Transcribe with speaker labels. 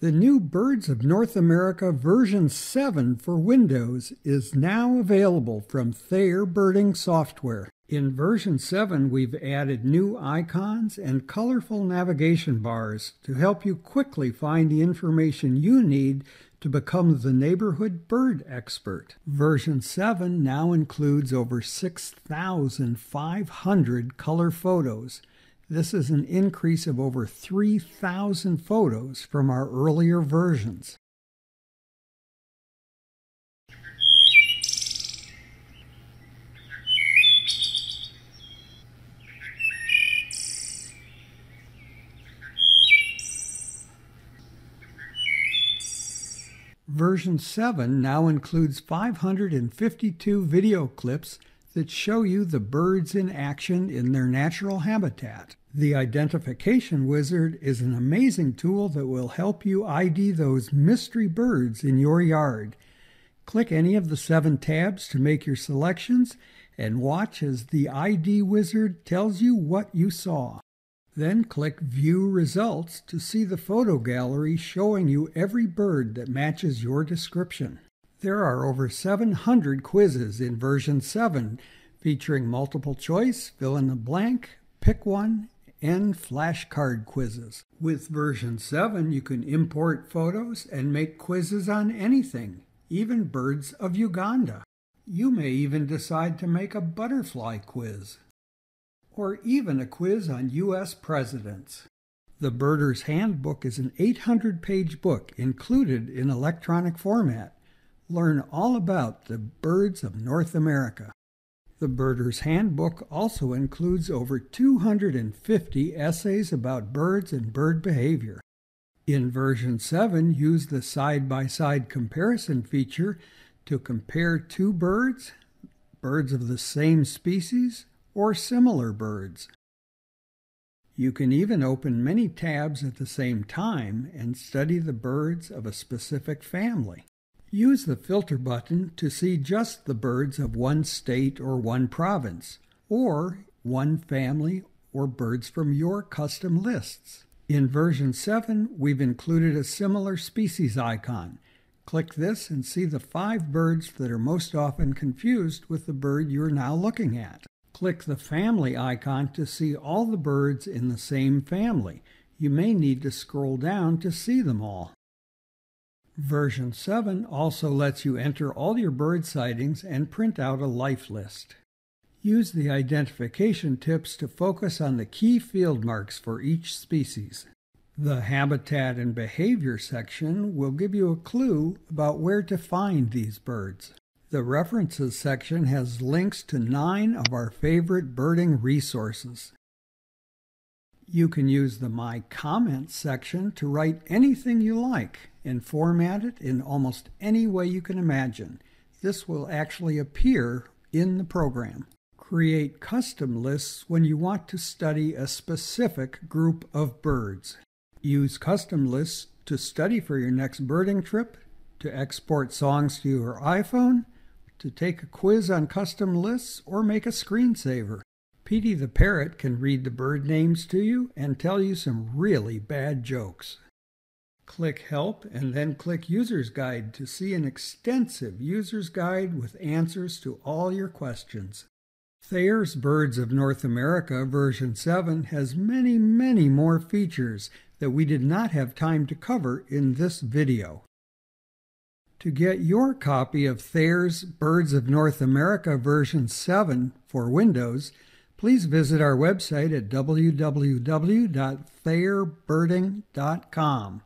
Speaker 1: The new Birds of North America version 7 for Windows is now available from Thayer Birding Software. In version 7, we've added new icons and colorful navigation bars to help you quickly find the information you need to become the neighborhood bird expert. Version 7 now includes over 6,500 color photos. This is an increase of over 3,000 photos from our earlier versions. Version 7 now includes 552 video clips that show you the birds in action in their natural habitat. The Identification Wizard is an amazing tool that will help you ID those mystery birds in your yard. Click any of the seven tabs to make your selections and watch as the ID Wizard tells you what you saw. Then click View Results to see the photo gallery showing you every bird that matches your description. There are over 700 quizzes in version 7 featuring multiple choice, fill in the blank, pick one, and flashcard quizzes. With version 7, you can import photos and make quizzes on anything, even birds of Uganda. You may even decide to make a butterfly quiz or even a quiz on U.S. presidents. The Birder's Handbook is an 800 page book included in electronic format. Learn all about the birds of North America. The Birder's Handbook also includes over 250 essays about birds and bird behavior. In version 7, use the side by side comparison feature to compare two birds, birds of the same species, or similar birds. You can even open many tabs at the same time and study the birds of a specific family. Use the filter button to see just the birds of one state or one province, or one family or birds from your custom lists. In version 7, we've included a similar species icon. Click this and see the five birds that are most often confused with the bird you're now looking at. Click the family icon to see all the birds in the same family. You may need to scroll down to see them all. Version 7 also lets you enter all your bird sightings and print out a life list. Use the identification tips to focus on the key field marks for each species. The Habitat and Behavior section will give you a clue about where to find these birds. The References section has links to nine of our favorite birding resources. You can use the My Comments section to write anything you like and format it in almost any way you can imagine. This will actually appear in the program. Create custom lists when you want to study a specific group of birds. Use custom lists to study for your next birding trip, to export songs to your iPhone, to take a quiz on custom lists, or make a screensaver. Petey the Parrot can read the bird names to you and tell you some really bad jokes. Click Help and then click User's Guide to see an extensive user's guide with answers to all your questions. Thayer's Birds of North America version 7 has many, many more features that we did not have time to cover in this video. To get your copy of Thayer's Birds of North America version 7 for Windows, please visit our website at www.thayerbirding.com.